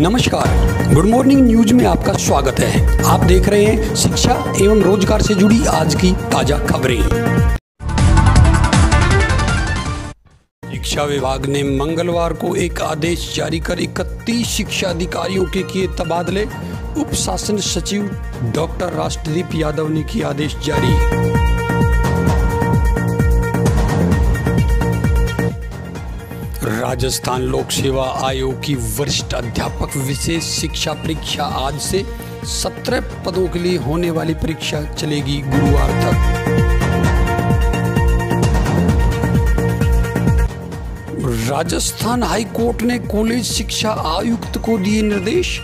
नमस्कार। Good morning news में आपका स्वागत है। आप देख रहे हैं शिक्षा एवं रोज़गार से जुड़ी आज की ताज़ा खबरें। शिक्षा विभाग ने मंगलवार को एक आदेश जारी कर 31 शिक्षा अधिकारियों के किए तबादले। उप शासन सचिव डॉक्टर राष्ट्रदीप यादव ने किया आदेश जारी। राजस्थान लोक सेवा आयोग की वरिष्ठ अध्यापक, विशेष शिक्षा परीक्षा आज से 17 पदों के लिए होने वाली परीक्षा चलेगी गुरुवार तक। राजस्थान हाई कोर्ट ने कॉलेज शिक्षा आयुक्त को दिए निर्देश।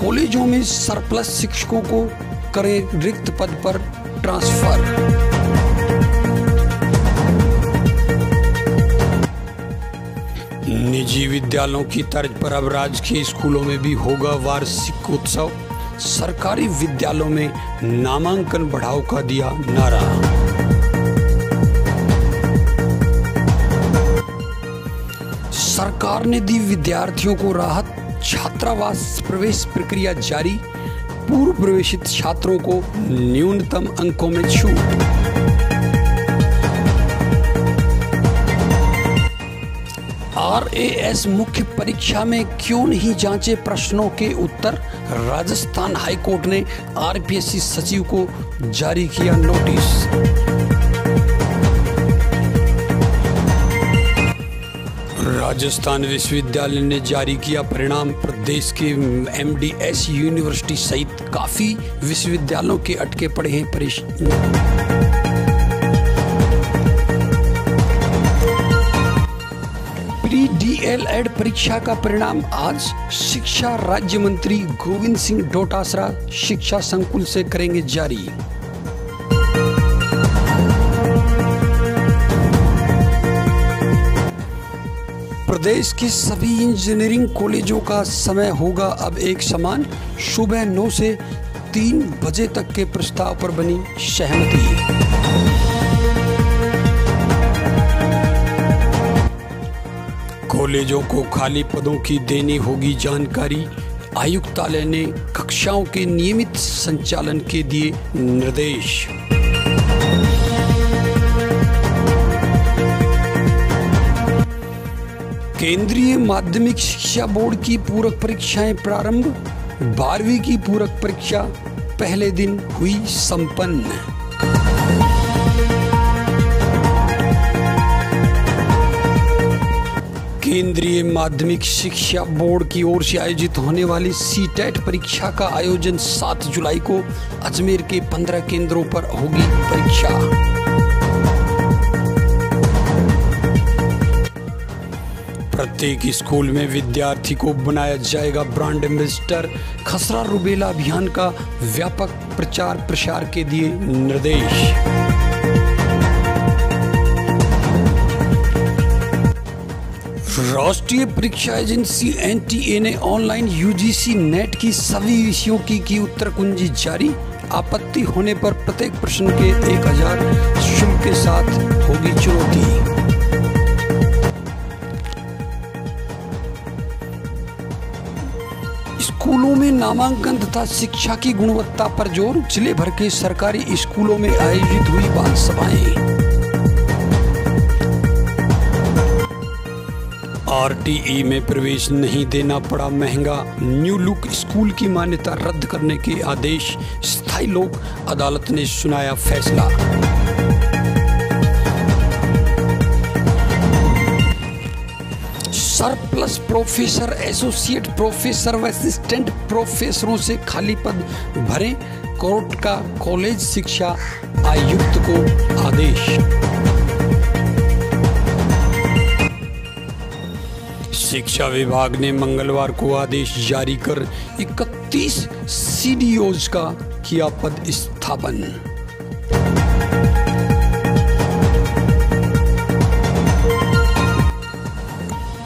कॉलेजों में सरप्लस शिक्षकों को करें रिक्त पद पर ट्रांसफ़र। निजी विद्यालयों की तर्ज पर अब राजकीय स्कूलों में भी होगा वार्षिक उत्सव। सरकारी विद्यालयों में नामांकन बढ़ाओ का दिया नारा। सरकार ने दी विद्यार्थियों को राहत। छात्रावास प्रवेश प्रक्रिया जारी। पूर्व प्रवेशित छात्रों को न्यूनतम अंकों में छूट। आरएएस मुख्य परीक्षा में क्यों नहीं जांचे प्रश्नों के उत्तर? राजस्थान हाईकोर्ट ने आरपीएससी सचिव को जारी किया नोटिस। राजस्थान विश्वविद्यालय ने जारी किया परिणाम। प्रदेश के एमडीएस यूनिवर्सिटी सहित काफ़ी विश्वविद्यालयों के अटके पड़े हैं परीक्षा डीएलएड परीक्षा का परिणाम आज शिक्षा राज्य मंत्री गोविंद सिंह डोटासरा शिक्षा संकुल से करेंगे जारी। प्रदेश के सभी इंजीनियरिंग कॉलेजों का समय होगा अब एक समान। सुबह नौ से तीन बजे तक के प्रस्ताव पर बनी सहमति। कॉलेजों को खाली पदों की देनी होगी जानकारी। आयुक्तालय ने कक्षाओं के नियमित संचालन के दिए निर्देश। केंद्रीय माध्यमिक शिक्षा बोर्ड की पूरक परीक्षाएँ प्रारंभ, बारहवीं की पूरक परीक्षा पहले दिन हुई संपन्न। केंद्रीय माध्यमिक शिक्षा बोर्ड की ओर से आयोजित होने वाली सी टेट परीक्षा का आयोजन 7 जुलाई को अजमेर के 15 केंद्रों पर होगी परीक्षा। प्रत्येक स्कूल में विद्यार्थी को बनाया जाएगा ब्रांड एम्बेसडर। खसरा रुबेला अभियान का व्यापक प्रचार प्रसार के दिए निर्देश। राष्ट्रीय परीक्षा एजेंसी एनटीए ने ऑनलाइन यूजीसी नेट की सभी विषयों की की उत्तर कुंजी जारी। आपत्ति होने पर प्रत्येक प्रश्न के एक हज़ार शुल्क के साथ होगी चुनौती। स्कूलों में नामांकन तथा शिक्षा की गुणवत्ता पर ज़ोर। ज़िले भर के सरकारी स्कूलों में आयोजित हुई बाल सभाएँ। आरटीई में प्रवेश नहीं देना पड़ा महँगा। न्यू लुक स्कूल की मान्यता रद्द करने के आदेश, स्थायी लोक अदालत ने सुनाया फैसला। सरप्लस प्रोफेसर, एसोसिएट प्रोफेसर व असिस्टेंट प्रोफेसरों से खाली पद भरे। कोर्ट का कॉलेज शिक्षा आयुक्त को आदेश। शिक्षा विभाग ने मंगलवार को आदेश जारी कर 31 सीडीओज का किया पद स्थापन।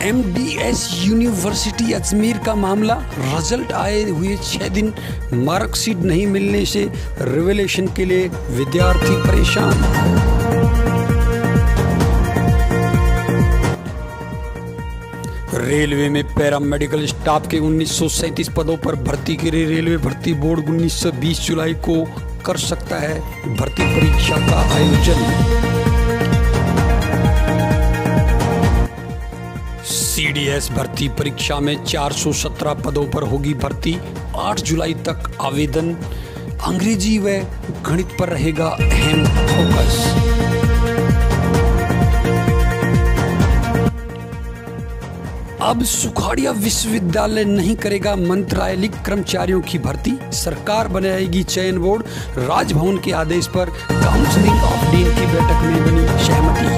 एमडीएस यूनिवर्सिटी अजमेर का मामला, रिज़ल्ट आए हुए छह दिन, मार्कशीट नहीं मिलने से रिवेलेशन के लिए विद्यार्थी परेशान। रेलवे में पैरामेडिकल स्टाफ के उन्नीस सौ सैंतीस पदों पर भर्ती के लिए रेलवे भर्ती बोर्ड उन्नीस जुलाई को कर सकता है भर्ती परीक्षा का आयोजन। सीडीएस भर्ती परीक्षा में 417 पदों पर होगी भर्ती। 8 जुलाई तक आवेदन। अंग्रेज़ी व गणित पर रहेगा अहम फोकस अब सुखाड़िया विश्वविद्यालय नहीं करेगा मंत्रालयिक कर्मचारियों की भर्ती। सरकार बनाएगी चयन बोर्ड। राजभवन के आदेश पर काउंसिलिंग ऑफ़ डीन की बैठक में बनी सहमति।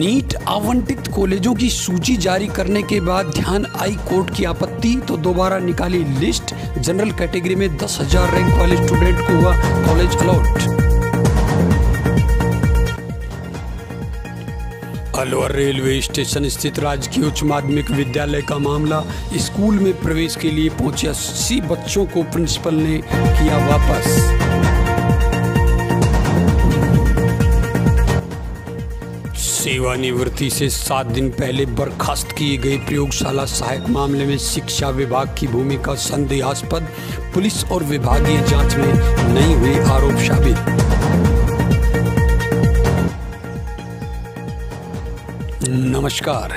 नीट आवंटित कॉलेजों की सूची जारी करने के बाद ध्यान आई कोर्ट की आपत्ति तो दोबारा निकाली लिस्ट। जनरल कैटेगरी में दस हज़ार रैंक वाले स्टूडेंट को हुआ college allot. Alwar railway station स्थित राजकीय उच्च माध्यमिक विद्यालय का मामला स्कूल में प्रवेश के लिए पहुँचे अस्सी बच्चों को प्रिंसिपल ने किया वापस। सेवानिवृत्ति से सात दिन पहले बर्खास्त किए गए प्रयोगशाला सहायक मामले में शिक्षा विभाग की भूमिका संदेहास्पद, पुलिस और विभागीय जाँच में नहीं हुए आरोप साबित। नमस्कार।